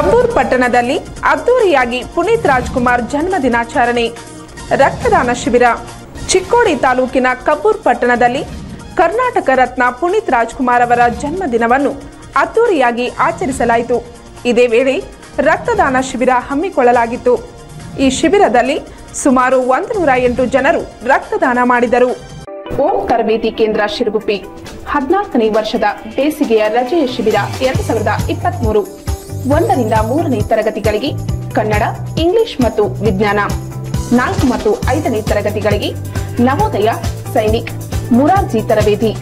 ಕಬ್ಬೂರ್ ಪಟ್ಟಣದಲ್ಲಿ ಅದ್ದೂರಿಯಾಗಿ ಪುನೀತ್ ರಾಜ್ಕುಮಾರ್ ಜನ್ಮ ದಿನಾಚರಣೆ. ರಕ್ತದಾನ ಶಿಬಿರ. ಚಿಕ್ಕೋಡಿ ತಾಲೂಕಿನ ಕಬ್ಬೂರ್ ಪಟ್ಟಣದಲ್ಲಿ ಕರ್ನಾಟಕ ರತ್ನ ಪುನೀತ್ ರಾಜ್ಕುಮಾರ್ ಅವರ ಜನ್ಮದಿನವನ್ನು ಅದ್ದೂರಿಯಾಗಿ ಆಚರಿಸಲಾಯಿತು. ಇದೇ ವೇಳೆ ರಕ್ತದಾನ ಶಿಬಿರ ಹಮ್ಮಿಕೊಳ್ಳಲಾಗಿತ್ತು. ಈ ಶಿಬಿರದಲ್ಲಿ ಸುಮಾರು ಒಂದು ನೂರ ಎಂಟು ಜನರು ರಕ್ತದಾನ ಮಾಡಿದರು. ಓಂ ತರಬೇತಿ ಕೇಂದ್ರ ಶಿರಗುಪ್ಪಿ. ಹದಿನಾಲ್ಕನೇ ವರ್ಷದ ಬೇಸಿಗೆಯ ರಜೆಯ ಶಿಬಿರ ಎರಡು ಸಾವಿರದ ಇಪ್ಪತ್ಮೂರು. ಒಂದರಿಂದ ಮೂರನೇ ತರಗತಿಗಳಿಗೆ ಕನ್ನಡ, ಇಂಗ್ಲಿಷ್ ಮತ್ತು ವಿಜ್ಞಾನ, ನಾಲ್ಕು ಮತ್ತು ಐದನೇ ತರಗತಿಗಳಿಗೆ ನವೋದಯ, ಸೈನಿಕ್, ಮುರಾರ್ಜಿ ತರಬೇತಿ,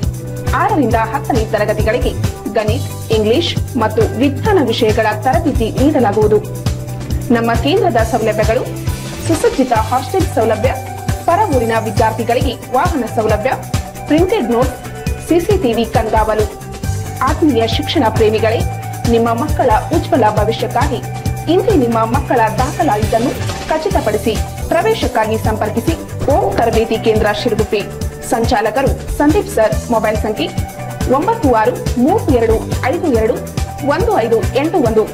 ಆರರಿಂದ ಹತ್ತನೇ ತರಗತಿಗಳಿಗೆ ಗಣಿತ್, ಇಂಗ್ಲಿಷ್ ಮತ್ತು ವಿಜ್ಞಾನ ವಿಷಯಗಳ ತರಬೇತಿ ನೀಡಲಾಗುವುದು. ನಮ್ಮ ಕೇಂದ್ರದ ಸೌಲಭ್ಯಗಳು, ಸುಸಜ್ಜಿತ ಹಾಸ್ಟೆಲ್ ಸೌಲಭ್ಯ ಪರ ಊರಿನ ವಿದ್ಯಾರ್ಥಿಗಳಿಗೆ ವಾಹನ ಸೌಲಭ್ಯ, ಪ್ರಿಂಟೆಡ್ ನೋಟ್ ಸಿಸಿಟಿವಿ ಕಣ್ಗಾವಲು ಆತ್ಮೀಯ ಶಿಕ್ಷಣ ಪ್ರೇಮಿಗಳೇ ನಿಮ್ಮ ಮಕ್ಕಳ ಉಜ್ವಲ ಭವಿಷ್ಯಕ್ಕಾಗಿ ಇಂದೇ ನಿಮ್ಮ ಮಕ್ಕಳ ದಾಖಲಾತಿಯನ್ನು ಖಚಿತಪಡಿಸಿ, ಪ್ರವೇಶಕ್ಕಾಗಿ ಸಂಪರ್ಕಿಸಿ, ಓಂ ತರಬೇತಿ ಕೇಂದ್ರ ಶಿರಗುಪ್ಪಿ. ಸಂಚಾಲಕರು ಸಂದೀಪ್ ಸರ್, ಮೊಬೈಲ್ ಸಂಖ್ಯೆ ಒಂಬತ್ತು ಆರು ಮೂರು ಎರಡು ಐದು ಎರಡು ಒಂದು ಐದು ಎಂಟು ಒಂದು.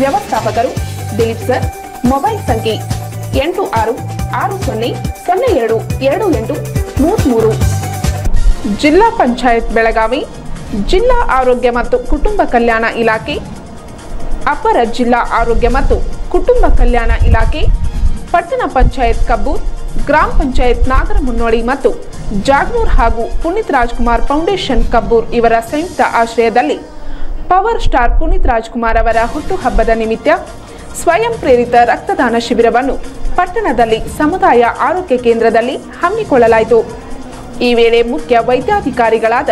ವ್ಯವಸ್ಥಾಪಕರು ದಿಲೀಪ್ ಸರ್, ಮೊಬೈಲ್ ಸಂಖ್ಯೆ ಎಂಟು ಆರು ಆರು ಸೊನ್ನೆ ಸೊನ್ನೆ ಎರಡು ಎರಡು ಎಂಟು ಮೂರು ಮೂರು. ಜಿಲ್ಲಾ ಪಂಚಾಯತ್ ಬೆಳಗಾವಿ ಜಿಲ್ಲಾ ಆರೋಗ್ಯ ಮತ್ತು ಕುಟುಂಬ ಕಲ್ಯಾಣ ಇಲಾಖೆ, ಅಪರ ಜಿಲ್ಲಾ ಆರೋಗ್ಯ ಮತ್ತು ಕುಟುಂಬ ಕಲ್ಯಾಣ ಇಲಾಖೆ, ಪಟ್ಟಣ ಪಂಚಾಯತ್ ಕಬ್ಬೂರ್, ಗ್ರಾಮ ಪಂಚಾಯತ್ ನಾಗರ ಮುನ್ನೋಳಿ ಮತ್ತು ಜಾಗ್ನೂರ್ ಹಾಗೂ ಪುನೀತ್ ರಾಜ್ಕುಮಾರ್ ಫೌಂಡೇಶನ್ ಕಬ್ಬೂರ್ ಇವರ ಸಂಯುಕ್ತ ಆಶ್ರಯದಲ್ಲಿ ಪವರ್ ಸ್ಟಾರ್ ಪುನೀತ್ ರಾಜ್ಕುಮಾರ್ ಅವರ ಹುಟ್ಟುಹಬ್ಬದ ನಿಮಿತ್ತ ಸ್ವಯಂ ಪ್ರೇರಿತ ರಕ್ತದಾನ ಶಿಬಿರವನ್ನು ಪಟ್ಟಣದಲ್ಲಿ ಸಮುದಾಯ ಆರೋಗ್ಯ ಕೇಂದ್ರದಲ್ಲಿ ಹಮ್ಮಿಕೊಳ್ಳಲಾಯಿತು. ಈ ವೇಳೆ ಮುಖ್ಯ ವೈದ್ಯಾಧಿಕಾರಿಗಳಾದ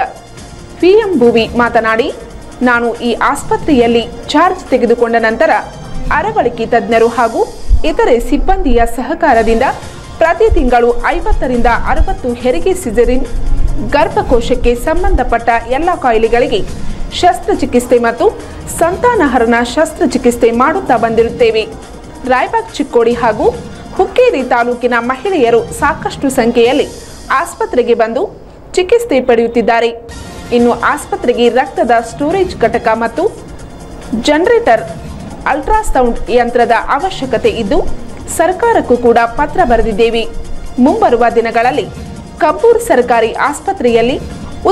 ಪಿಎಂ ಭುವಿ ಮಾತನಾಡಿ, ನಾನು ಈ ಆಸ್ಪತ್ರೆಯಲ್ಲಿ ಚಾರ್ಜ್ ತೆಗೆದುಕೊಂಡ ನಂತರ ಅರವಳಿಕೆ ತಜ್ಞರು ಹಾಗೂ ಇತರೆ ಸಿಬ್ಬಂದಿಯ ಸಹಕಾರದಿಂದ ಪ್ರತಿ ತಿಂಗಳು ಐವತ್ತರಿಂದ ಅರವತ್ತು ಹೆರಿಗೆ ಸಿಜರಿನ್ ಗರ್ಭಕೋಶಕ್ಕೆ ಸಂಬಂಧಪಟ್ಟ ಎಲ್ಲ ಕಾಯಿಲೆಗಳಿಗೆ ಶಸ್ತ್ರಚಿಕಿತ್ಸೆ ಮತ್ತು ಸಂತಾನಹರಣ ಶಸ್ತ್ರಚಿಕಿತ್ಸೆ ಮಾಡುತ್ತಾ ಬಂದಿರುತ್ತೇವೆ. ರಾಯಬಾಗ್ ಚಿಕ್ಕೋಡಿ ಹಾಗೂ ಹುಕ್ಕೇರಿ ತಾಲೂಕಿನ ಮಹಿಳೆಯರು ಸಾಕಷ್ಟು ಸಂಖ್ಯೆಯಲ್ಲಿ ಆಸ್ಪತ್ರೆಗೆ ಬಂದು ಚಿಕಿತ್ಸೆ ಪಡೆಯುತ್ತಿದ್ದಾರೆ. ಇನ್ನು ಆಸ್ಪತ್ರೆಗೆ ರಕ್ತದ ಸ್ಟೋರೇಜ್ ಘಟಕ ಮತ್ತು ಜನರೇಟರ್ ಅಲ್ಟ್ರಾಸೌಂಡ್ ಯಂತ್ರದ ಅವಶ್ಯಕತೆ ಇದ್ದು ಸರ್ಕಾರಕ್ಕೂ ಕೂಡ ಪತ್ರ ಬರೆದಿದ್ದೇವೆ. ಮುಂಬರುವ ದಿನಗಳಲ್ಲಿ ಕಬ್ಬೂರ್ ಸರ್ಕಾರಿ ಆಸ್ಪತ್ರೆಯಲ್ಲಿ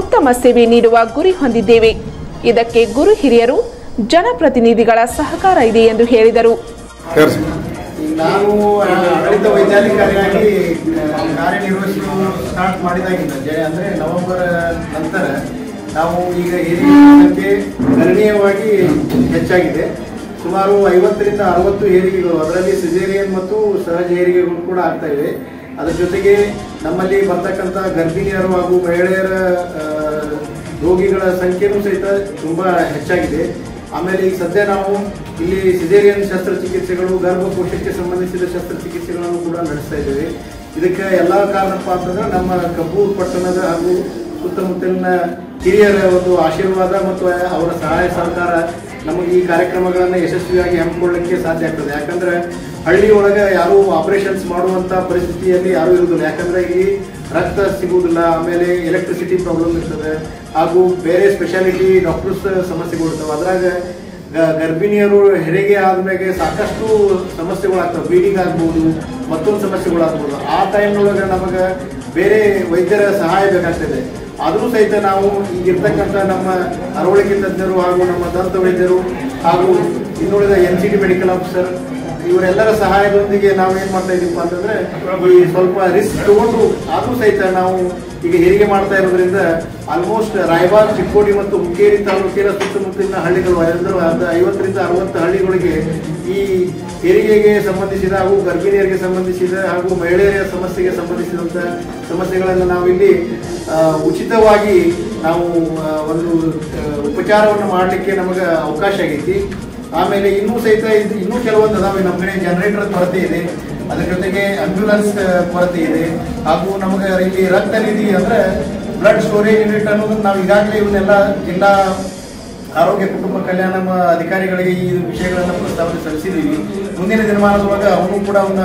ಉತ್ತಮ ಸೇವೆ ನೀಡುವ ಗುರಿ ಹೊಂದಿದ್ದೇವೆ. ಇದಕ್ಕೆ ಗುರು ಹಿರಿಯರು ಜನಪ್ರತಿನಿಧಿಗಳ ಸಹಕಾರ ಇದೆ ಎಂದು ಹೇಳಿದರು. ನಾನು ಆಡಳಿತ ಕಾರ್ಯನಿರ್ವಹಿಸಲು ಸ್ಟಾರ್ಟ್ ಮಾಡಿದಾಗಿಂದ ಅಂದರೆ ನವೆಂಬರ್ ನಂತರ ನಾವು ಈಗ ಏರಿಕೆ ಸಂಖ್ಯೆ ಗಣನೀಯವಾಗಿ ಹೆಚ್ಚಾಗಿದೆ. ಸುಮಾರು ಐವತ್ತರಿಂದ ಅರವತ್ತು ಏರಿಕೆಗಳು ಅದರಲ್ಲಿ ಸಿಜೇರಿಯನ್ ಮತ್ತು ಸಹಜ ಏರಿಕೆಗಳು ಕೂಡ ಆಗ್ತಾ ಇವೆ. ಅದರ ಜೊತೆಗೆ ನಮ್ಮಲ್ಲಿ ಬರ್ತಕ್ಕಂಥ ಗರ್ಭಿಣಿಯರು ಹಾಗೂ ಮಹಿಳೆಯರ ರೋಗಿಗಳ ಸಂಖ್ಯೆನೂ ಸಹಿತ ತುಂಬ ಹೆಚ್ಚಾಗಿದೆ. ಆಮೇಲೆ ಈಗ ಸದ್ಯ ನಾವು ಇಲ್ಲಿ ಸಿಜೇರಿಯನ್ ಶಸ್ತ್ರಚಿಕಿತ್ಸೆಗಳು, ಗರ್ಭಕೋಶಕ್ಕೆ ಸಂಬಂಧಿಸಿದ ಶಸ್ತ್ರಚಿಕಿತ್ಸೆಗಳನ್ನು ಕೂಡ ನಡೆಸ್ತಾ ಇದ್ದೇವೆ. ಇದಕ್ಕೆ ಎಲ್ಲ ಕಾರಣಪ್ಪ ಅಂತಂದ್ರೆ ನಮ್ಮ ಕಬ್ಬೂರ್ ಪಟ್ಟಣದ ಹಾಗೂ ಸುತ್ತಮುತ್ತಲಿನ ಹಿರಿಯರ ಒಂದು ಆಶೀರ್ವಾದ ಮತ್ತು ಅವರ ಸಹಾಯ ಸಹಕಾರ ನಮಗೆ ಈ ಕಾರ್ಯಕ್ರಮಗಳನ್ನು ಯಶಸ್ವಿಯಾಗಿ ಹಮ್ಮಿಕೊಳ್ಳಕ್ಕೆ ಸಾಧ್ಯ ಆಗ್ತದೆ. ಯಾಕಂದ್ರೆ ಹಳ್ಳಿ ಒಳಗೆ ಯಾರು ಆಪರೇಷನ್ಸ್ ಮಾಡುವಂತ ಪರಿಸ್ಥಿತಿಯಲ್ಲಿ ಯಾರು ಇರುವುದಿಲ್ಲ ಯಾಕಂದ್ರೆ ಈ ರಕ್ತ ಸಿಗುವುದಿಲ್ಲ, ಆಮೇಲೆ ಎಲೆಕ್ಟ್ರಿಸಿಟಿ ಪ್ರಾಬ್ಲಮ್ ಇರ್ತದೆ, ಹಾಗೂ ಬೇರೆ ಸ್ಪೆಷಾಲಿಟಿ ಡಾಕ್ಟರ್ಸ್ ಸಮಸ್ಯೆಗಳು ಇರ್ತವೆ. ಅದ್ರಾಗ ಗರ್ಭಿಣಿಯರು ಹೆರಿಗೆ ಆದ್ಮೇಲೆ ಸಾಕಷ್ಟು ಸಮಸ್ಯೆಗಳಾಗ್ತವೆ. ಬ್ಲೀಡಿಂಗ್ ಆಗ್ಬೋದು, ಮತ್ತೊಂದು ಸಮಸ್ಯೆಗಳಾಗ್ಬೋದು. ಆ ಟೈಮ್ನೊಳಗೆ ನಮಗೆ ಬೇರೆ ವೈದ್ಯರ ಸಹಾಯ ಬೇಕಾಗ್ತದೆ. ಆದರೂ ಸಹಿತ ನಾವು ಈಗಿರ್ತಕ್ಕಂಥ ನಮ್ಮ ಅರವಳಿಕೆ ತಜ್ಞರು ಹಾಗೂ ನಮ್ಮ ದಂತ ವೈದ್ಯರು ಹಾಗೂ ಇನ್ನುಳಿದ N C T medical officer, ಇವರೆಲ್ಲರ ಸಹಾಯದೊಂದಿಗೆ ನಾವು ಏನ್ ಮಾಡ್ತಾ ಇದೀವಿ ಅಂತಂದ್ರೆ ಈ ಸ್ವಲ್ಪ ರಿಸ್ಕ್ ತಗೊಂಡು ಆದರೂ ಸಹಿತ ನಾವು ಈಗ ಹೆರಿಗೆ ಮಾಡ್ತಾ ಇರೋದ್ರಿಂದ ಆಲ್ಮೋಸ್ಟ್ ರಾಯಬಾಗ್, ಚಿಕ್ಕೋಡಿ ಮತ್ತು ಹುಕ್ಕೇರಿ ತಾಲೂಕಿನ ಸುತ್ತಮುತ್ತಲಿನ ಹಳ್ಳಿಗಳು ಅಂದ್ರೆ ಐವತ್ತರಿಂದ ಅರವತ್ತು ಹಳ್ಳಿಗಳಿಗೆ ಈ ಹೆರಿಗೆಗೆ ಸಂಬಂಧಿಸಿದ ಹಾಗೂ ಗರ್ಭಿಣಿಯರಿಗೆ ಸಂಬಂಧಿಸಿದ ಹಾಗೂ ಮಹಿಳೆಯರ ಸಮಸ್ಯೆಗೆ ಸಂಬಂಧಿಸಿದಂಥ ಸಮಸ್ಯೆಗಳನ್ನು ನಾವಿಲ್ಲಿ ಉಚಿತವಾಗಿ ನಾವು ಒಂದು ಉಪಚಾರವನ್ನು ಮಾಡಲಿಕ್ಕೆ ನಮಗೆ ಅವಕಾಶ ಆಗೈತಿ. ಆಮೇಲೆ ಇನ್ನೂ ಸಹಿತ ಇನ್ನೂ ಕೆಲವೊಂದು, ಅದಾವೆ ನಮ್ಮ ಕಡೆ ಜನರೇಟರ್ ಕೊರತೆ ಇದೆ. ಅದ್ರ ಜೊತೆಗೆ ಆಂಬ್ಯುಲೆನ್ಸ್ ಕೊರತೆ ಇದೆ. ಹಾಗೂ ನಮಗೆ ಇಲ್ಲಿ ರಕ್ತ ನಿಧಿ ಅಂದ್ರೆ ಬ್ಲಡ್ ಸ್ಟೋರೇಜ್ ಯೂನಿಟ್ ಅನ್ನೋದು ನಾವು ಈಗಾಗಲೇ ಇವನ್ನೆಲ್ಲ ಜಿಲ್ಲಾ ಆರೋಗ್ಯ ಕುಟುಂಬ ಕಲ್ಯಾಣ ಅಧಿಕಾರಿಗಳಿಗೆ ಈ ವಿಷಯಗಳನ್ನು ಪ್ರಸ್ತಾವನೆ ಸಲ್ಲಿಸಿದ್ದೀವಿ ಮುಂದಿನ ದಿನಮಾನದೊಳಗೆ ಅವನು ಕೂಡ ಅವನ್ನ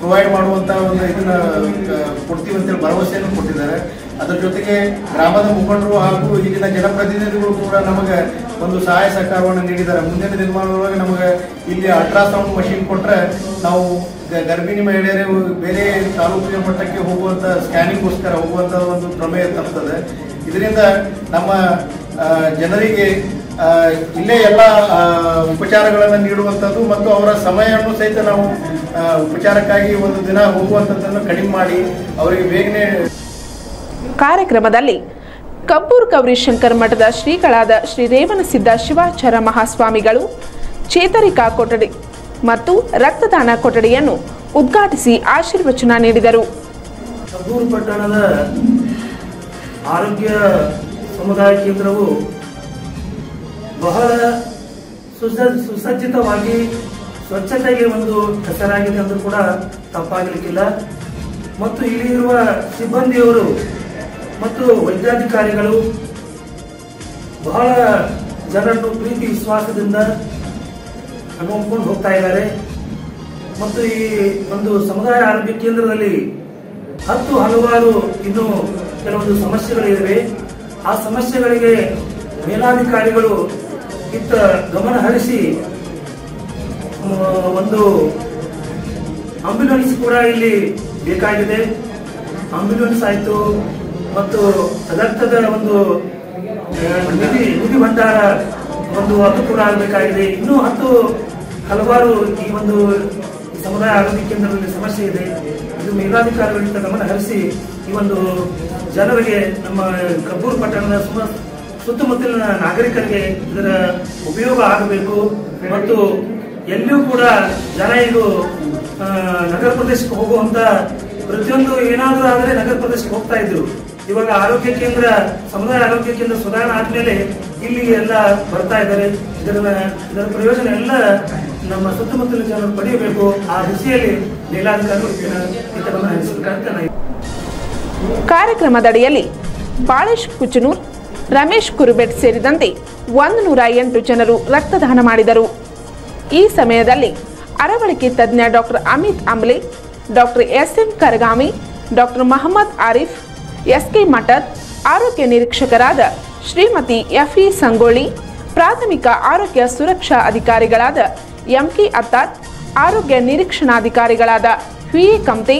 ಪ್ರೊವೈಡ್ ಮಾಡುವಂತ ಒಂದು ಇದನ್ನ ಕೊಡ್ತೀವಿ ಅಂತೇಳಿ ಭರವಸೆಯನ್ನು ಕೊಟ್ಟಿದ್ದಾರೆ. ಅದರ ಜೊತೆಗೆ ಗ್ರಾಮದ ಮುಖಂಡರು ಹಾಗೂ ಇಲ್ಲಿನ ಜನಪ್ರತಿನಿಧಿಗಳು ಕೂಡ ನಮಗೆ ಒಂದು ಸಹಾಯ ಸಹಕಾರವನ್ನು ನೀಡಿದ್ದಾರೆ. ಮುಂದಿನ ದಿನಮಾನದೊಳಗೆ ನಮಗೆ ಇಲ್ಲಿ ಅಲ್ಟ್ರಾಸೌಂಡ್ ಮಷಿನ್ ಕೊಟ್ಟರೆ ನಾವು ಗರ್ಭಿಣಿ ಮಹಿಳೆಯರು ಬೇರೆ ತಾಲೂಕಿನ ಮಟ್ಟಕ್ಕೆ ಹೋಗುವಂತ ಸ್ಕ್ಯಾನಿಂಗ್ಗೋಸ್ಕರ ಹೋಗುವಂತ ಒಂದು ಪ್ರಮೇಯ ತರ್ತದೆ. ಇದರಿಂದ ನಮ್ಮ ಜನರಿಗೆ ಇಲ್ಲೇ ಎಲ್ಲ ಉಪಚಾರಗಳನ್ನು ನೀಡುವಂಥದ್ದು ಮತ್ತು ಅವರ ಸಮಯವನ್ನು ಸಹಿತ ನಾವು ಉಪಚಾರಕ್ಕಾಗಿ ಒಂದು ದಿನ ಹೋಗುವಂಥದ್ದನ್ನು ಕಡಿಮೆ ಮಾಡಿ ಅವರಿಗೆ ಬೇಗನೆ ಕಾರ್ಯಕ್ರಮದಲ್ಲಿ ಕಬ್ಬೂರ್ ಗೌರಿಶಂಕರ್ ಮಠದ ಶ್ರೀಗಳಾದ ಶ್ರೀ ರೇವನಸಿದ್ದ ಶಿವಾಚಾರ ಮಹಾಸ್ವಾಮಿಗಳು, ಚೇತರಿಕಾ ಕೊಠಡಿ ಮತ್ತು ರಕ್ತದಾನ ಕೊಠಡಿಯನ್ನು ಉದ್ಘಾಟಿಸಿ ಆಶೀರ್ವಚನ ನೀಡಿದರು. ಪಟ್ಟಣದ ಆರೋಗ್ಯ ಸಮುದಾಯ ಕೇಂದ್ರವು ಬಹಳ ಸುಸ, ಸುಸಜ್ಜಿತವಾಗಿ ಸ್ವಚ್ಛತೆಗೆ ಒಂದು ಹೆಸರಾಗಿದೆ ಅಂದರೂ ಕೂಡ ತಪ್ಪಾಗಲಿಕ್ಕಿಲ್ಲ. ಮತ್ತು ಇಲ್ಲಿರುವ ಸಿಬ್ಬಂದಿಯವರು ಮತ್ತು ವೈದ್ಯಾಧಿಕಾರಿಗಳು ಬಹಳ ಜನರನ್ನು ಪ್ರೀತಿ, ವಿಶ್ವಾಸದಿಂದ ನೋಡ್ಕೊಂಡು ಹೋಗ್ತಾ ಇದ್ದಾರೆ. ಮತ್ತು ಈ ಒಂದು ಸಮುದಾಯ ಆರೋಗ್ಯ ಕೇಂದ್ರದಲ್ಲಿ ಹತ್ತು ಹಲವಾರು ಇನ್ನು ಕೆಲವೊಂದು ಸಮಸ್ಯೆಗಳಿವೆ. ಆ ಸಮಸ್ಯೆಗಳಿಗೆ ಮೇಲಾಧಿಕಾರಿಗಳು ಇತ್ತ ಗಮನ ಹರಿಸಿ ಒಂದು ಆಂಬ್ಯುಲೆನ್ಸ್ ಕೂಡ ಇಲ್ಲಿ ಬೇಕಾಗಿದೆ. ಆಂಬ್ಯುಲೆನ್ಸ್ ಆಯಿತು ಮತ್ತು ರಕ್ತದ ಒಂದು ನಿಧಿ ನಿಧಿ ಭಂಡಾರ ಒಂದು ಕೂಡ ಆಗಬೇಕಾಗಿದೆ. ಇನ್ನೂ ಹತ್ತು ಹಲವಾರು ಈ ಒಂದು ಸಮುದಾಯ ಆರೋಗ್ಯ ಕೇಂದ್ರದಲ್ಲಿ ಸಮಸ್ಯೆ ಇದೆ. ಇದು ಮೇಲಾಧಿಕಾರಿಗಳಿಂದ ಗಮನ ಹರಿಸಿ ಈ ಒಂದು ಜನರಿಗೆ ನಮ್ಮ ಕಬ್ಬೂರು ಪಟ್ಟಣದ ಸುಮ ಸುತ್ತಮುತ್ತಲಿನ ನಾಗರಿಕರಿಗೆ ಇದರ ಉಪಯೋಗ ಆಗಬೇಕು. ಮತ್ತು ಎಲ್ಲಿಯೂ ಕೂಡ ಜನ ಇದು ನಗರ ಪ್ರದೇಶಕ್ಕೆ ಹೋಗುವಂತ ಪ್ರತಿಯೊಂದು ಏನಾದರೂ ಆದರೆ ನಗರ ಪ್ರದೇಶಕ್ಕೆ ಹೋಗ್ತಾ ಇದ್ರು. ಇವಾಗ ಆರೋಗ್ಯ ಕೇಂದ್ರ, ಸಮುದಾಯ ಆರೋಗ್ಯ ಕೇಂದ್ರ ಸುಧಾರಣೆ ಆದ್ಮೇಲೆ ಇಲ್ಲಿ ಎಲ್ಲ ಬರ್ತಾ ಇದ್ದಾರೆ ಇದರ ಇದರ ಪ್ರಯೋಜನ ಎಲ್ಲ ನಮ್ಮ ಸುತ್ತಮುತ್ತಲಿನ ಜನರು ಪಡೆಯಬೇಕು. ಆ ದಿಸೆಯಲ್ಲಿ ಮೇಲಾಧಿಕಾರಿಗಳು ಕಾರ್ಯಕ್ರಮದಡಿಯಲ್ಲಿ ಬಾಳೇಶ್ ಕುಚನೂರ್ ರಮೇಶ್ ಕುರುಬೆಟ್ ಸೇರಿದಂತೆ ಒಂದು ನೂರ ಎಂಟು ಜನರು ರಕ್ತದಾನ ಮಾಡಿದರು. ಈ ಸಮಯದಲ್ಲಿ ಅರವಳಿಕೆ ತಜ್ಞ doctor Amit Amble, doctor S M Karagami, doctor Mohammed Arif S K Mathad ಆರೋಗ್ಯ ನಿರೀಕ್ಷಕರಾದ ಶ್ರೀಮತಿ ಎಫ್ ಸಂಗೋಳಿ ಪ್ರಾಥಮಿಕ ಆರೋಗ್ಯ ಸುರಕ್ಷಾ ಅಧಿಕಾರಿಗಳಾದ ಎಂಕೆ ಅತ್ತಾತ್ ಆರೋಗ್ಯ ನಿರೀಕ್ಷಣಾಧಿಕಾರಿಗಳಾದ Kamte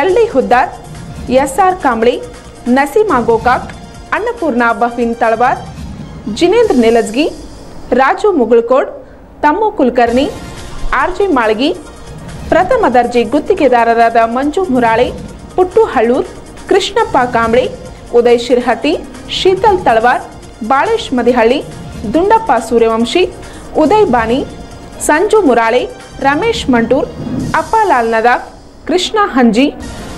L D Huddar, S R Kambli, Nasima Gokak, Annapurna Bafin Talwar, Jinendra Nilajgi, Raju Mugulkod, Tammu Kulkarni, R G Malgi, ಪ್ರಥಮ ದರ್ಜೆ ಗುತ್ತಿಗೆದಾರರಾದ ಮಂಜು ಮುರಾಳೆ, ಪುಟ್ಟು ಹಳ್ಳೂರ್ ಕೃಷ್ಣಪ್ಪ ಕಾಂಬ್ಳಿ, ಉದಯ್ ಶಿರ್ಹಟ್ಟಿ ಶೀತಲ್ ತಳವಾರ್, ಬಾಳೇಶ್ ಮದಿಹಳ್ಳಿ, ದುಂಡಪ್ಪ ಸೂರ್ಯವಂಶಿ, ಉದಯ್ ಬಾನಿ, ಸಂಜು ಮುರಾಳೆ, ರಮೇಶ್ ಮಂಟೂರ್, ಅಪ್ಪಾಲಾಲ್ ನದಾಫ್, ಕೃಷ್ಣ ಹಂಜಿ,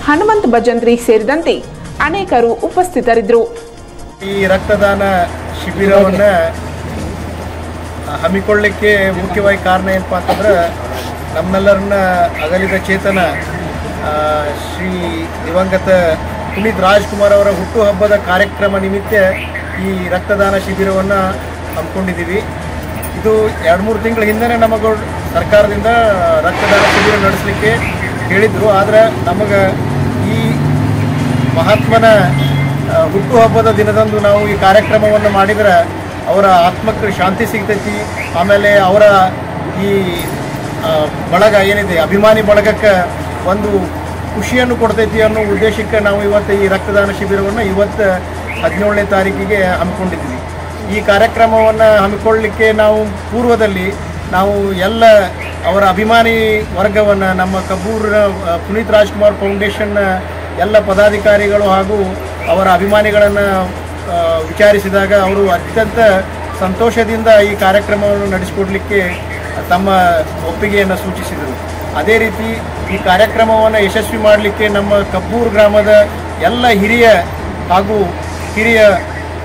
ಹನುಮಂತ್ ಭಜಂತ್ರಿ ಸೇರಿದಂತೆ ಅನೇಕರು ಉಪಸ್ಥಿತರಿದ್ದರು. ಈ ರಕ್ತದಾನ ಶಿಬಿರವನ್ನು ಹಮ್ಮಿಕೊಳ್ಳಿಕ್ಕೆ ಮುಖ್ಯವಾಗಿ ಕಾರಣ ಏನಪ್ಪ ಅಂತಂದ್ರೆ ನಮ್ಮೆಲ್ಲರನ್ನ ಅಗಲಿದ ಚೇತನ ಶ್ರೀ ದಿವಂಗತ ಪುನೀತ್ ರಾಜ್ಕುಮಾರ್ ಅವರ ಹುಟ್ಟುಹಬ್ಬದ ಕಾರ್ಯಕ್ರಮ ನಿಮಿತ್ತ ಈ ರಕ್ತದಾನ ಶಿಬಿರವನ್ನು ಹಮ್ಮಿಕೊಂಡಿದ್ದೀವಿ. ಇದು ಎರಡು ಮೂರು ತಿಂಗಳ ಹಿಂದೆ ನಮಗೆ ಸರ್ಕಾರದಿಂದ ರಕ್ತದಾನ ಶಿಬಿರ ನಡೆಸಲಿಕ್ಕೆ ಹೇಳಿದರು. ಆದರೆ ನಮಗೆ ಈ ಮಹಾತ್ಮನ ಹುಟ್ಟುಹಬ್ಬದ ದಿನದಂದು ನಾವು ಈ ಕಾರ್ಯಕ್ರಮವನ್ನು ಮಾಡಿದರೆ ಅವರ ಆತ್ಮಕ್ಕೆ ಶಾಂತಿ ಸಿಗ್ತೈತಿ. ಆಮೇಲೆ ಅವರ ಈ ಬಳಗ ಏನಿದೆ, ಅಭಿಮಾನಿ ಬಳಗಕ್ಕೆ ಒಂದು ಖುಷಿಯನ್ನು ಕೊಡ್ತೈತಿ ಅನ್ನೋ ಉದ್ದೇಶಕ್ಕೆ ನಾವು ಇವತ್ತು ಈ ರಕ್ತದಾನ ಶಿಬಿರವನ್ನು ಇವತ್ತು ಹದಿನೇಳನೇ ತಾರೀಕಿಗೆ ಹಮ್ಮಿಕೊಂಡಿದ್ವಿ ಈ ಕಾರ್ಯಕ್ರಮವನ್ನು ಹಮ್ಮಿಕೊಳ್ಳಲಿಕ್ಕೆ ನಾವು ಪೂರ್ವದಲ್ಲಿ ನಾವು ಎಲ್ಲ ಅವರ ಅಭಿಮಾನಿ ವರ್ಗವನ್ನು, ನಮ್ಮ ಕಬ್ಬೂರಿನ ಪುನೀತ್ ರಾಜ್ಕುಮಾರ್ ಫೌಂಡೇಶನ್ನ ಎಲ್ಲ ಪದಾಧಿಕಾರಿಗಳು ಹಾಗೂ ಅವರ ಅಭಿಮಾನಿಗಳನ್ನು ವಿಚಾರಿಸಿದಾಗ ಅವರು ಅತ್ಯಂತ ಸಂತೋಷದಿಂದ ಈ ಕಾರ್ಯಕ್ರಮವನ್ನು ನಡೆಸಿಕೊಡ್ಲಿಕ್ಕೆ ತಮ್ಮ ಒಪ್ಪಿಗೆಯನ್ನು ಸೂಚಿಸಿದರು. ಅದೇ ರೀತಿ ಈ ಕಾರ್ಯಕ್ರಮವನ್ನು ಯಶಸ್ವಿ ಮಾಡಲಿಕ್ಕೆ ನಮ್ಮ ಕಬ್ಬೂರು ಗ್ರಾಮದ ಎಲ್ಲ ಹಿರಿಯ ಹಾಗೂ ಹಿರಿಯ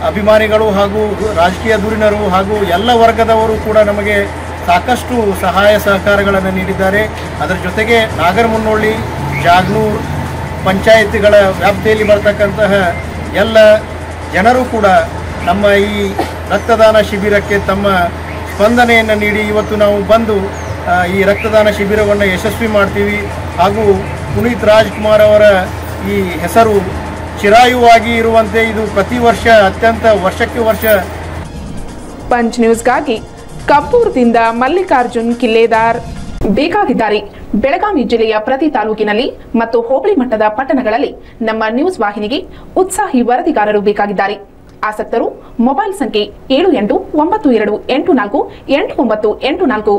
ಅಭಿಮಾನಿಗಳು ಹಾಗೂ ರಾಜಕೀಯ ಧುರೀಣರು ಹಾಗೂ ಎಲ್ಲ ವರ್ಗದವರು ಕೂಡ ನಮಗೆ ಸಾಕಷ್ಟು ಸಹಾಯ ಸಹಕಾರಗಳನ್ನು ನೀಡಿದ್ದಾರೆ. ಅದರ ಜೊತೆಗೆ ನಾಗರಮುನ್ನೋಳಿ ಜಾಗ್ನೂರ್ ಪಂಚಾಯತ್ಗಳ ವ್ಯಾಪ್ತಿಯಲ್ಲಿ ಬರ್ತಕ್ಕಂತಹ ಎಲ್ಲ ಜನರು ಕೂಡ ನಮ್ಮ ಈ ರಕ್ತದಾನ ಶಿಬಿರಕ್ಕೆ ತಮ್ಮ ಸ್ಪಂದನೆಯನ್ನು ನೀಡಿ ಇವತ್ತು ನಾವು ಬಂದು ಈ ರಕ್ತದಾನ ಶಿಬಿರವನ್ನು ಯಶಸ್ವಿ ಮಾಡ್ತೀವಿ. ಹಾಗೂ ಪುನೀತ್ ರಾಜ್ಕುಮಾರ್ ಅವರ ಈ ಹೆಸರು ಚಿರಾಯುವಾಗಿ ಇರುವಂತೆ ಇದು ಪ್ರತಿ ವರ್ಷ, ಅತ್ಯಂತ ವರ್ಷಕ್ಕೆ ವರ್ಷ. ಪಂಚ್ ನ್ಯೂಸ್ಗಾಗಿ ಕಬ್ಬೂರ್ದಿಂದ ಮಲ್ಲಿಕಾರ್ಜುನ್ ಕಿಲ್ಲೇದಾರ್. ಬೇಕಾಗಿದ್ದಾರೆ. ಬೆಳಗಾವಿ ಜಿಲ್ಲೆಯ ಪ್ರತಿ ತಾಲೂಕಿನಲ್ಲಿ ಮತ್ತು ಹೋಬಳಿ ಮಟ್ಟದ ಪಟ್ಟಣಗಳಲ್ಲಿ ನಮ್ಮ ನ್ಯೂಸ್ ವಾಹಿನಿಗೆ ಉತ್ಸಾಹಿ ವರದಿಗಾರರು ಬೇಕಾಗಿದ್ದಾರೆ. ಆಸಕ್ತರು ಮೊಬೈಲ್ ಸಂಖ್ಯೆ ಏಳು ಎಂಟು ಒಂಬತ್ತು ಎರಡು ಎಂಟು ನಾಲ್ಕು ಎಂಟು ಒಂಬತ್ತು ಎಂಟು ನಾಲ್ಕು.